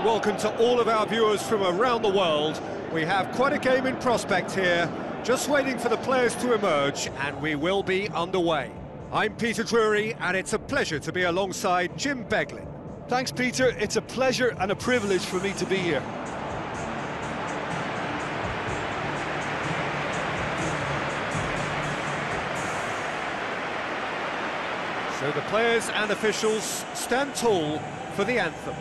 and welcome to all of our viewers from around the world. We have quite a game in prospect here, just waiting for the players to emerge, and we will be underway. I'm Peter Drury, and it's a pleasure to be alongside Jim Beglin. Thanks, Peter. It's a pleasure and a privilege for me to be here. So the players and officials stand tall for the anthem.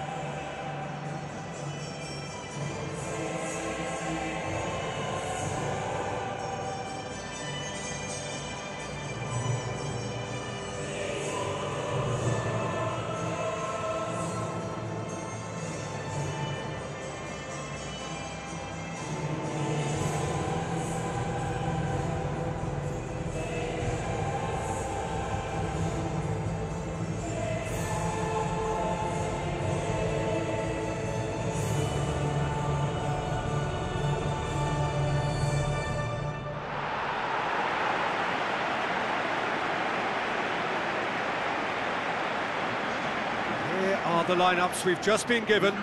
The lineups we've just been given.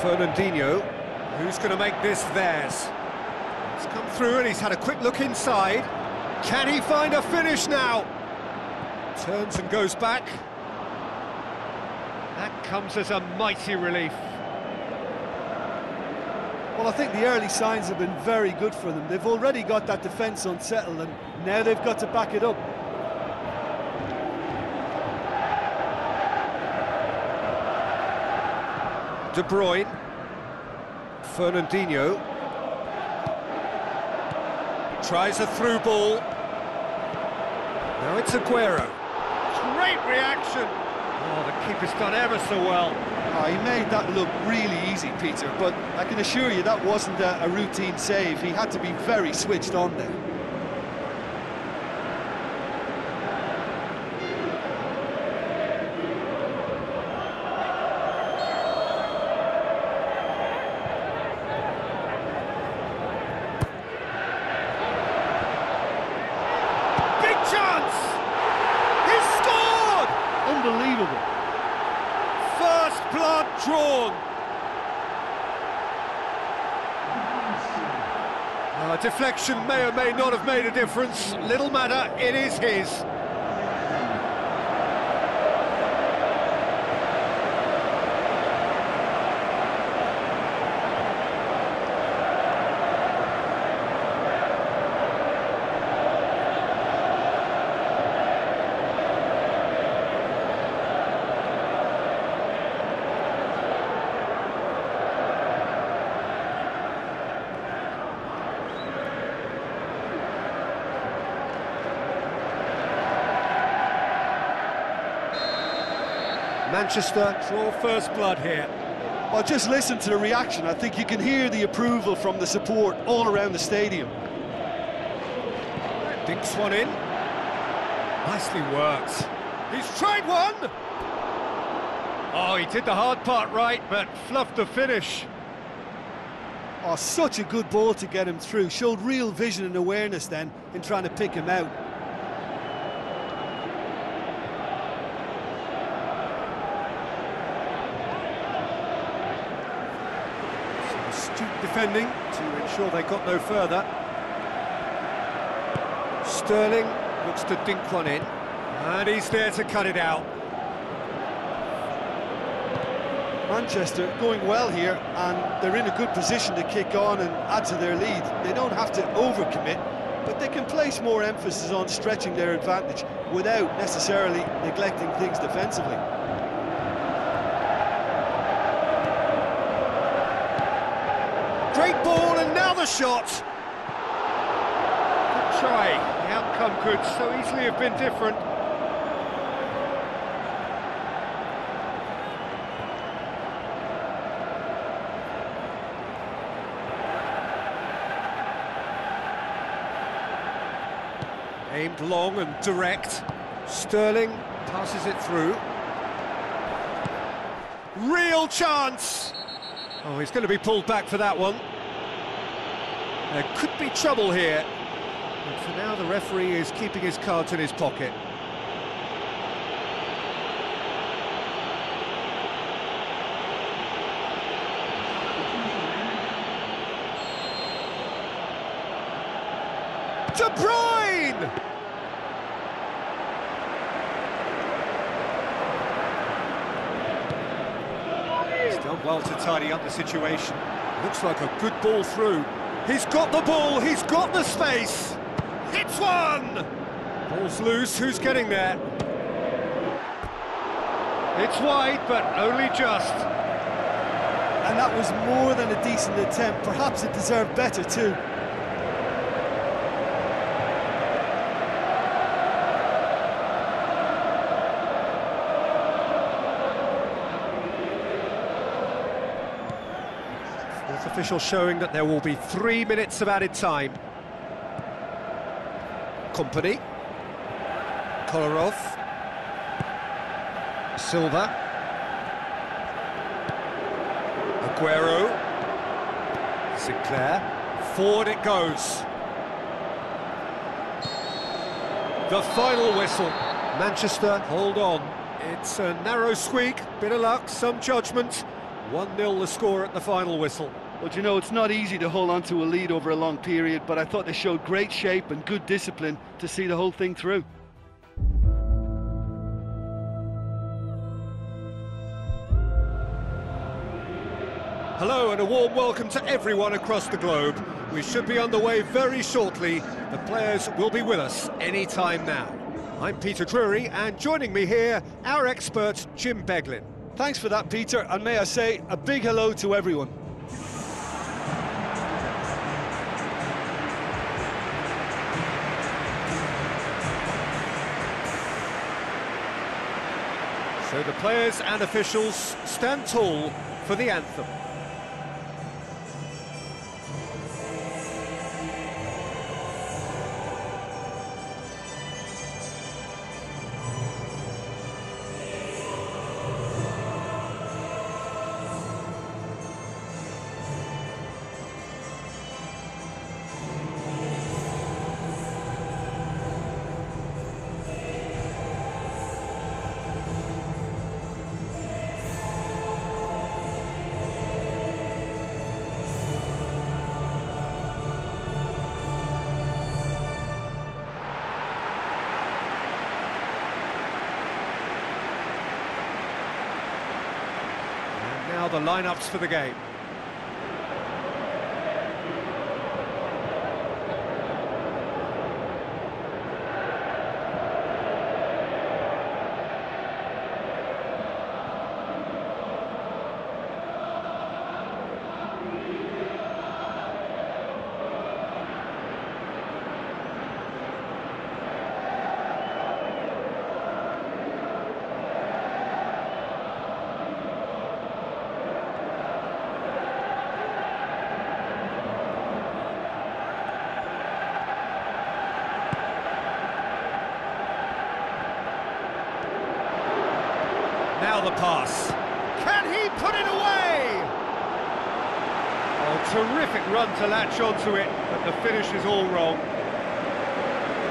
Fernandinho, who's going to make this theirs? He's come through and he's had a quick look inside. Can he find a finish now? Turns and goes back. That comes as a mighty relief. Well, I think the early signs have been very good for them. They've already got that defence unsettled, and now they've got to back it up. De Bruyne. Fernandinho. Tries a through ball. Now it's Aguero. Great reaction. Oh, the keeper's done ever so well. Oh, he made that look really easy, Peter, but I can assure you that wasn't a, a routine save. He had to be very switched on there. Big chance! He's scored! Unbelievable. First blood drawn. Uh, deflection may or may not have made a difference. Little matter, it is his. Manchester draw first blood here. Well, just listen to the reaction. I think you can hear the approval from the support all around the stadium. Dinks one in. Nicely worked. He's tried one! Oh, he did the hard part right, but fluffed the finish. Oh, such a good ball to get him through. Showed real vision and awareness then in trying to pick him out. Some astute defending to ensure they got no further. Sterling looks to dink one in, and he's there to cut it out. Manchester going well here, and they're in a good position to kick on and add to their lead. They don't have to overcommit, but they can place more emphasis on stretching their advantage without necessarily neglecting things defensively. another shot. Good try. The outcome could so easily have been different. Aimed long and direct. Sterling passes it through. Real chance! Oh, he's going to be pulled back for that one. There could be trouble here. But for now, the referee is keeping his cards in his pocket. De Bruyne! He's done well to tidy up the situation. Looks like a good ball through. He's got the ball, he's got the space! Hits one! Ball's loose, who's getting there? It's wide, but only just. And that was more than a decent attempt. Perhaps it deserved better too. Fourth official showing that there will be three minutes of added time. Kompany. Kolarov. Silva. Aguero. Sinclair. Forward it goes. The final whistle. Manchester, hold on. It's a narrow squeak, bit of luck, some judgment. 1-0 the score at the final whistle. Well, you know, it's not easy to hold on to a lead over a long period, but I thought they showed great shape and good discipline to see the whole thing through. Hello and a warm welcome to everyone across the globe. We should be on the way very shortly. The players will be with us any time now. I'm Peter Drury, and joining me here, our expert, Jim Beglin. Thanks for that, Peter, and may I say a big hello to everyone. So the players and officials stand tall for the anthem. Now the lineups for the game. Now the pass. Can he put it away? Oh, terrific run to latch onto it, but the finish is all wrong.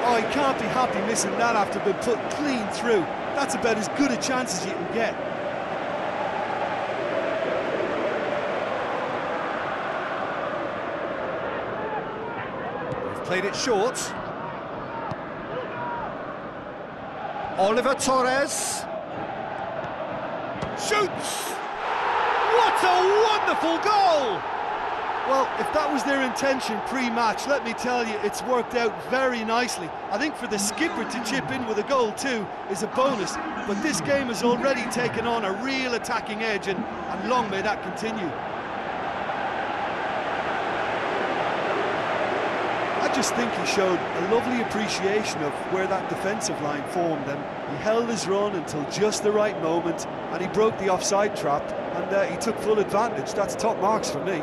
Oh, he can't be happy missing that after being put clean through. That's about as good a chance as you can get. They've played it short. Oliver Torres. Shoots! What a wonderful goal! Well, if that was their intention pre-match, let me tell you, it's worked out very nicely. I think for the skipper to chip in with a goal too is a bonus, but this game has already taken on a real attacking edge, and, and long may that continue. I just think he showed a lovely appreciation of where that defensive line formed and he held his run until just the right moment and he broke the offside trap and uh, he took full advantage. That's top marks for me.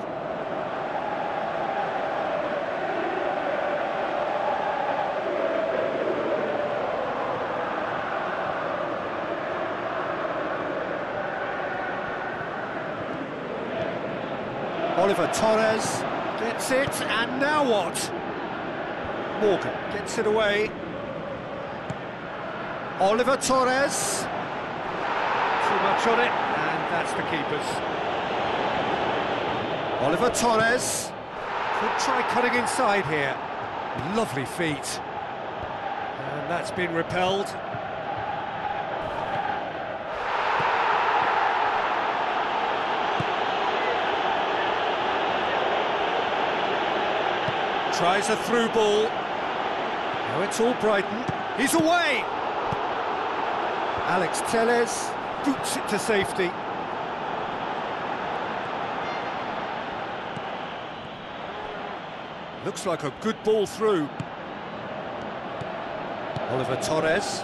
Oliver Torres gets it, and now what? Morgan gets it away. Oliver Torres. Too much on it, and that's the keeper's. Oliver Torres could try cutting inside here. Lovely feet. And that's been repelled. Tries a through ball. Now it's all Brighton. He's away! Alex Telles boots it to safety. Looks like a good ball through. Oliver Torres.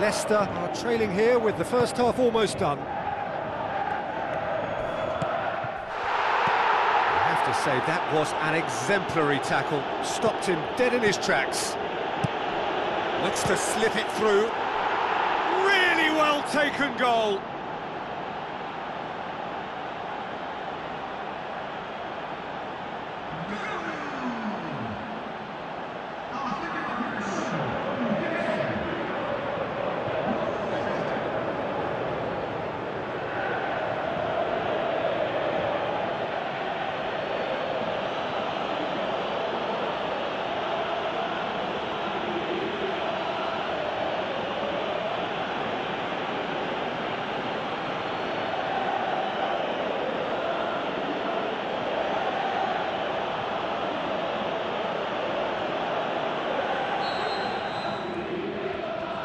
Leicester are trailing here with the first half almost done. Say that was an exemplary tackle. Stopped him dead in his tracks. Looks to slip it through. Really well taken goal.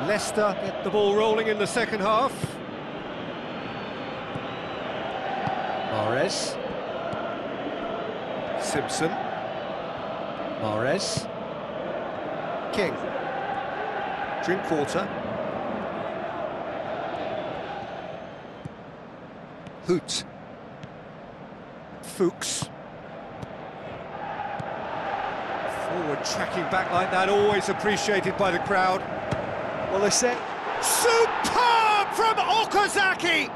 Leicester get the ball rolling in the second half. Mahrez. Simpson. Mahrez. King. Drinkwater. Huth. Fuchs. Forward tracking back like that, always appreciated by the crowd. Well, they say... Superb from Okazaki!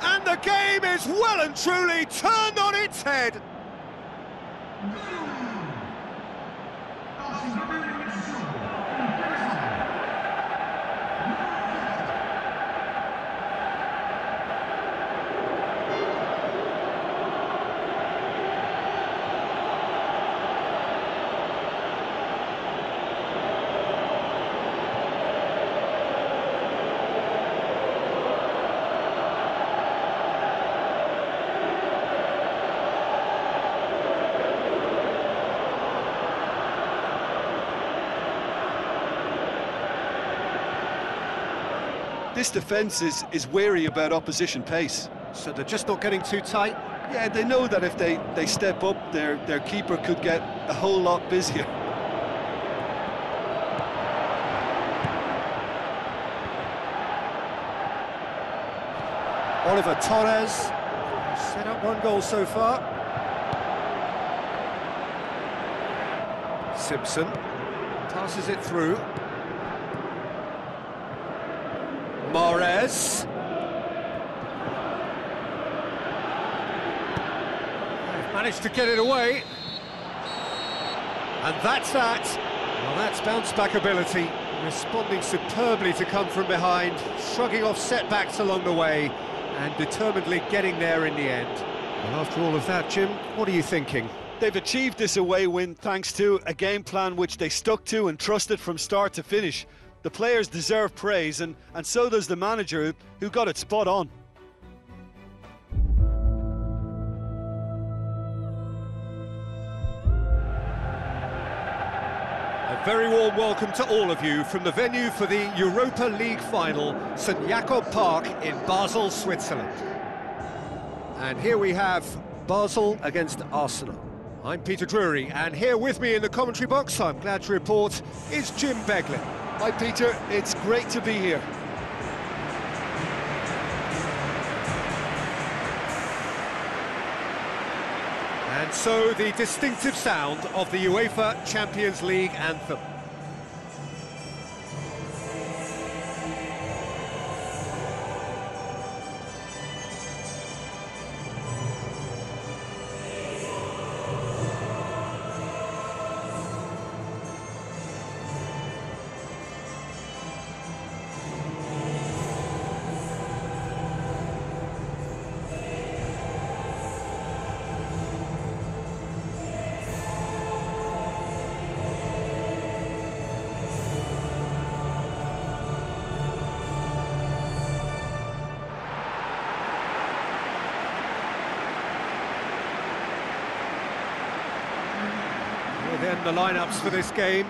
And the game is well and truly turned on its head. This defence is, is wary about opposition pace. So they're just not getting too tight? Yeah, they know that if they, they step up, their, their keeper could get a whole lot busier. Oliver Torres set up one goal so far. Simpson passes it through. Mahrez. They've managed to get it away. And that's that. Well, that's bounce back ability. Responding superbly to come from behind, shrugging off setbacks along the way, and determinedly getting there in the end. Well, after all of that, Jim, what are you thinking? They've achieved this away win thanks to a game plan which they stuck to and trusted from start to finish. The players deserve praise, and, and so does the manager, who who got it spot on. A very warm welcome to all of you from the venue for the Europa League final, St Jakob Park in Basel, Switzerland. And here we have Basel against Arsenal. I'm Peter Drury, and here with me in the commentary box, I'm glad to report, is Jim Beglin. Hi, Peter. It's great to be here. And so the distinctive sound of the UEFA Champions League anthem. The lineups for this game.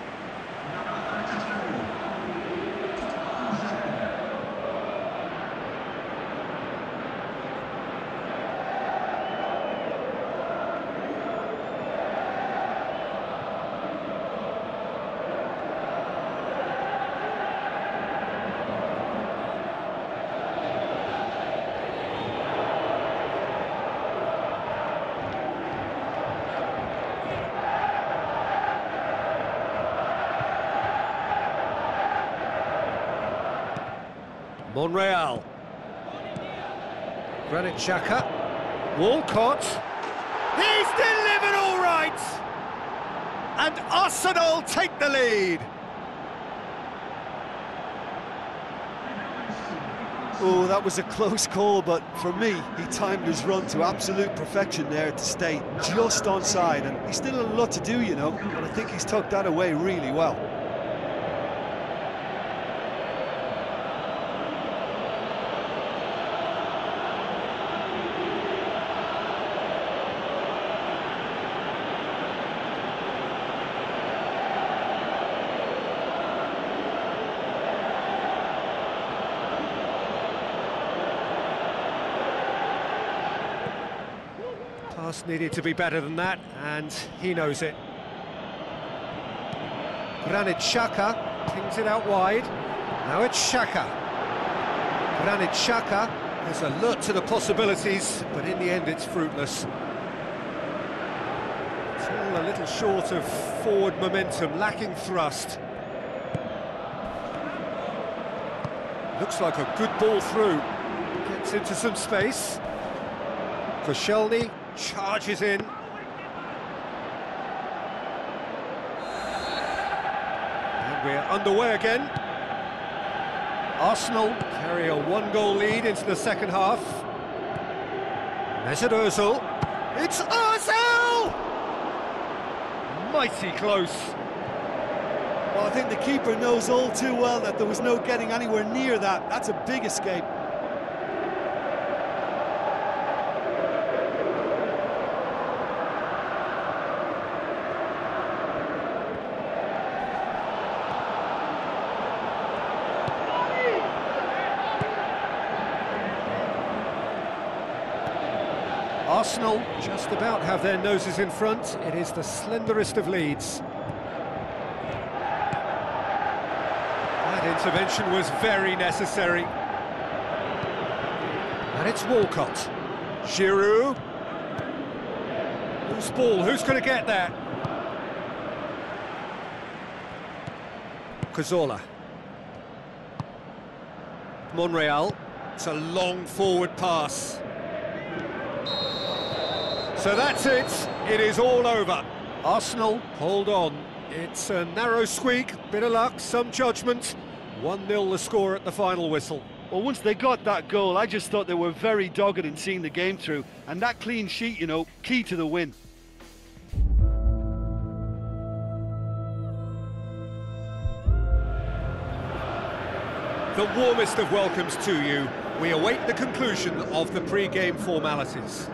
Monreal. Granit Xhaka. Walcott. He's delivered all right! And Arsenal take the lead. Oh, that was a close call, but for me, he timed his run to absolute perfection there to stay just onside, and he's still a lot to do, you know, but I think he's tucked that away really well. Pass needed to be better than that, and he knows it. Granit Xhaka pings it out wide. Now it's Xhaka. Granit Xhaka is alert to the possibilities, but in the end it's fruitless. Still a little short of forward momentum, lacking thrust. Looks like a good ball through. Gets into some space. Koscielny charges in. And we're underway again. Arsenal carry a one-goal lead into the second half. Mesut Ozil. It's Ozil! Mighty close. Well, I think the keeper knows all too well that there was no getting anywhere near that. That's a big escape. Arsenal just about have their noses in front. It is the slenderest of leads. That intervention was very necessary. And it's Walcott. Giroud. Whose ball? Who's going to get there? Cazorla. Monreal. It's a long forward pass. So that's it, it is all over. Arsenal, hold on. It's a narrow squeak, bit of luck, some judgment. 1-0 the score at the final whistle. Well, once they got that goal, I just thought they were very dogged in seeing the game through. And that clean sheet, you know, key to the win. The warmest of welcomes to you. We await the conclusion of the pre-game formalities.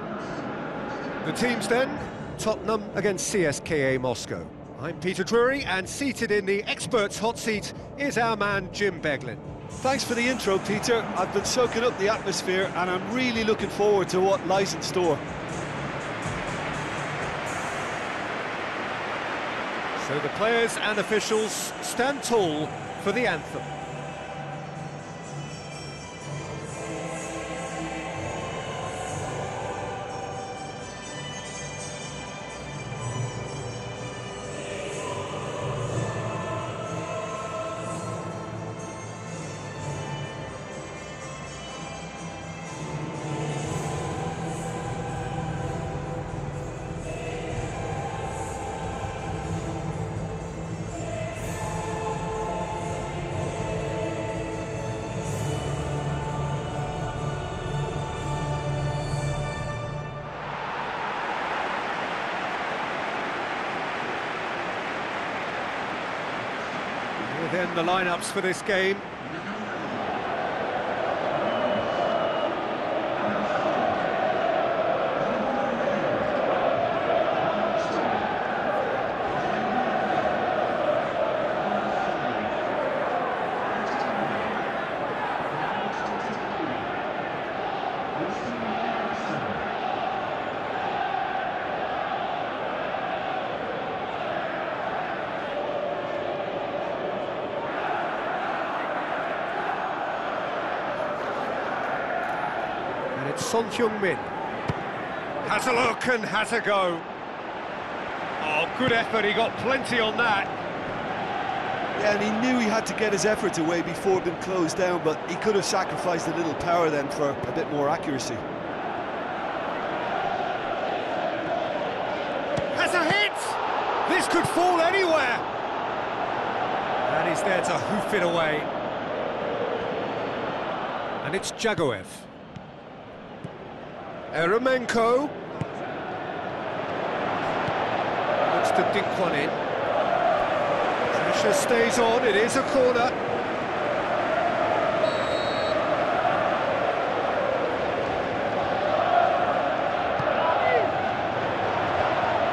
The teams then, Tottenham against CSKA Moscow. I'm Peter Drury, and seated in the experts' hot seat is our man Jim Beglin. Thanks for the intro, Peter. I've been soaking up the atmosphere, and I'm really looking forward to what lies in store. So the players and officials stand tall for the anthem. Within the lineups for this game. Son Heung-min. Has a look and has a go. Oh, good effort, he got plenty on that. Yeah, and he knew he had to get his efforts away before it being closed down, but he could have sacrificed a little power then for a bit more accuracy. Has a hit! This could fall anywhere! And he's there to hoof it away. And it's Dzagoev. Eremenko. Looks to dink one in. Pressure stays on, it is a corner.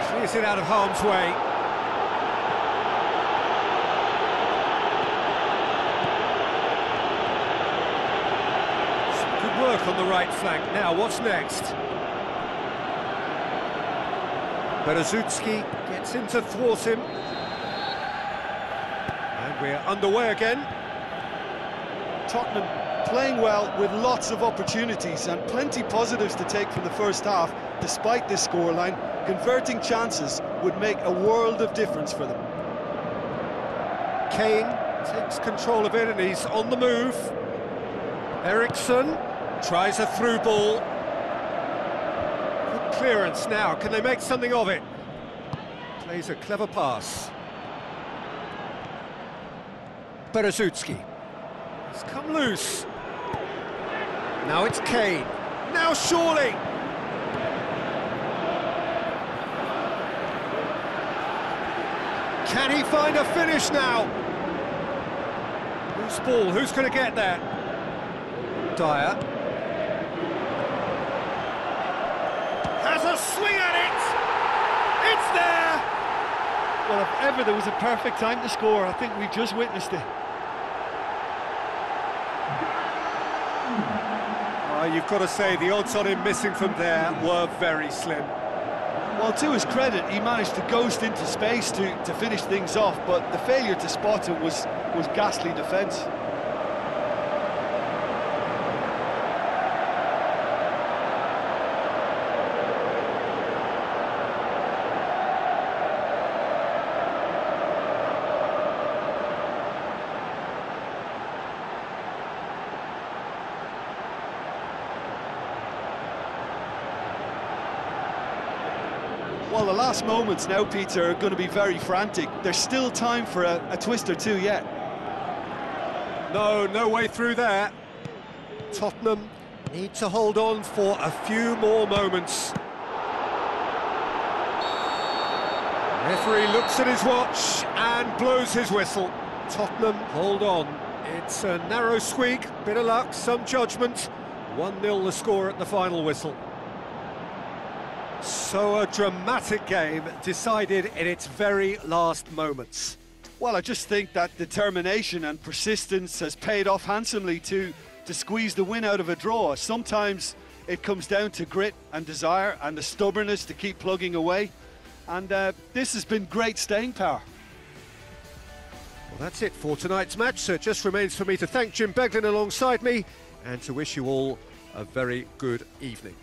Clears it out of harm's way. On the right flank. Now, what's next? Berezutski gets in to thwart him. And we're underway again. Tottenham playing well with lots of opportunities and plenty positives to take from the first half, despite this scoreline. Converting chances would make a world of difference for them. Kane takes control of it and he's on the move. Eriksen tries a through ball. Good clearance now, can they make something of it? Plays a clever pass. Berezutski. It's come loose. Now it's Kane. Now surely! Can he find a finish now? Whose ball? Who's going to get there? Dier. Has a swing at it! It's there! Well, if ever there was a perfect time to score, I think we just witnessed it. Oh, you've got to say, the odds on him missing from there were very slim. Well, to his credit, he managed to ghost into space to, to finish things off, but the failure to spot him was, was ghastly defence. Well, the last moments now, Peter, are going to be very frantic. There's still time for a, a twist or two yet. No, no way through there. Tottenham need to hold on for a few more moments. Referee looks at his watch and blows his whistle. Tottenham hold on. It's a narrow squeak, bit of luck, some judgment. 1-0 the score at the final whistle. So a dramatic game decided in its very last moments. Well, I just think that determination and persistence has paid off handsomely to, to squeeze the win out of a draw. Sometimes it comes down to grit and desire and the stubbornness to keep plugging away. And uh, this has been great staying power. Well, that's it for tonight's match, so it just remains for me to thank Jim Beglin alongside me and to wish you all a very good evening.